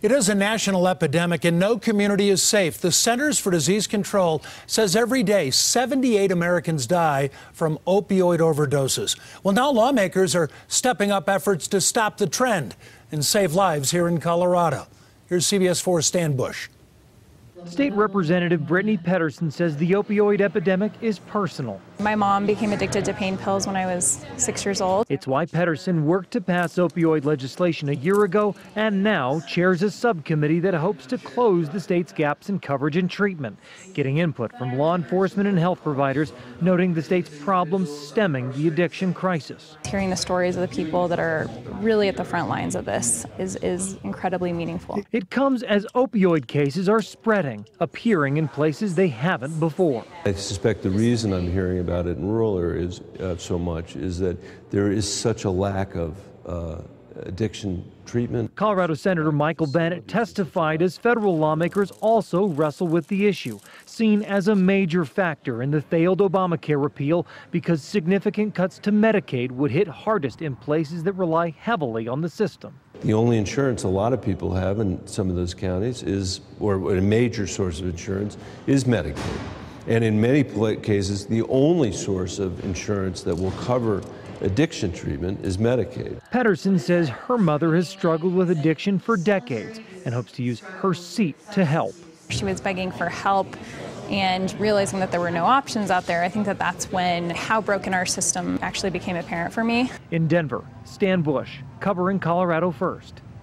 It is a national epidemic and no community is safe. The Centers for Disease Control says every day 78 Americans die from opioid overdoses. Well, now lawmakers are stepping up efforts to stop the trend and save lives here in Colorado. Here's CBS 4 Stan Bush. State Representative Brittany Pettersen says the opioid epidemic is personal. My mom became addicted to pain pills when I was six years old. It's why Pettersen worked to pass opioid legislation a year ago and now chairs a subcommittee that hopes to close the state's gaps in coverage and treatment, getting input from law enforcement and health providers, noting the state's problems stemming the addiction crisis. Hearing the stories of the people that are really at the front lines of this is, is incredibly meaningful. It comes as opioid cases are spreading, appearing in places they haven't before. I suspect the reason I'm hearing about it in rural areas uh, so much is that there is such a lack of uh, addiction treatment. Colorado Senator Michael Bennet testified as federal lawmakers also wrestle with the issue, seen as a major factor in the failed Obamacare repeal because significant cuts to Medicaid would hit hardest in places that rely heavily on the system. The only insurance a lot of people have in some of those counties is, or a major source of insurance, is Medicaid. And in many cases, the only source of insurance that will cover addiction treatment is Medicaid. Pettersen says her mother has struggled with addiction for decades and hopes to use her seat to help. She was begging for help and realizing that there were no options out there. I think that that's when how broken our system actually became apparent for me. In Denver, Stan Bush, covering Colorado First.